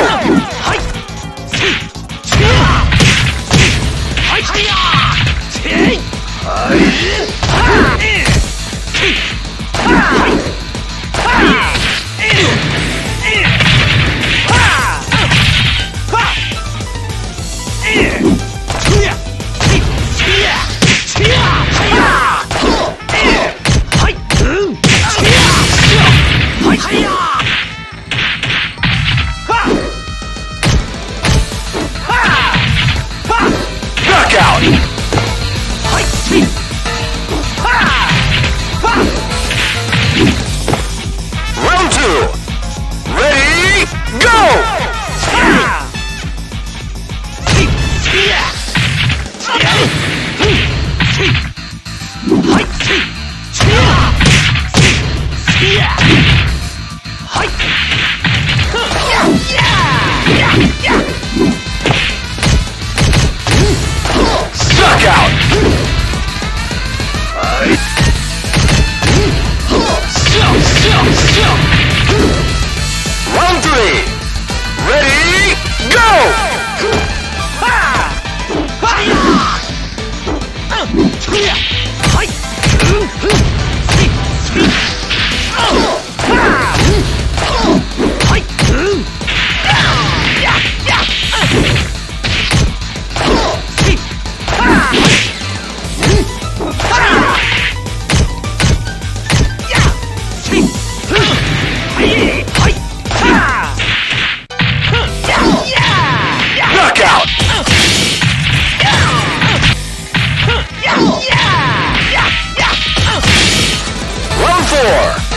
Oh! body. Go! Ha! Ha! Knockout!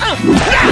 Uh, yeah!